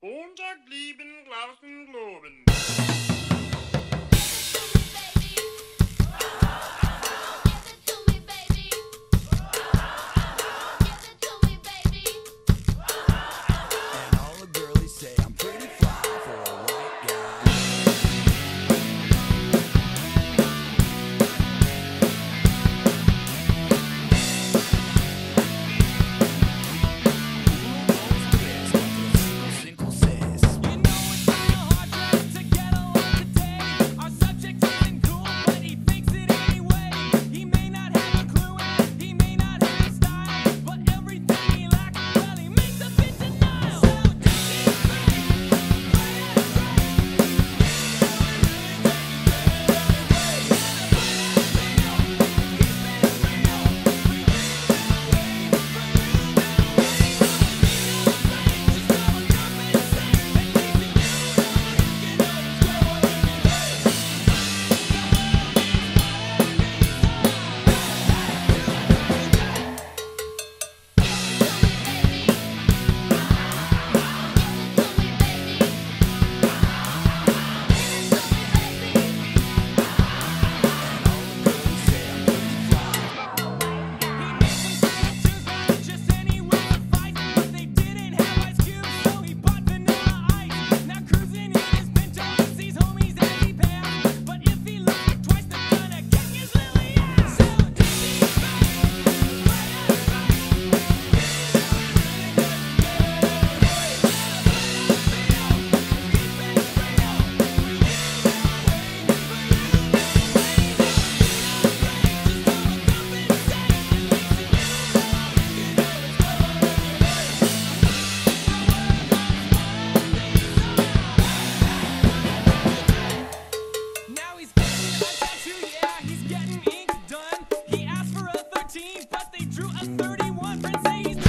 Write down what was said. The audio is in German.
Montag blieben Glauben globen. They drew a 31.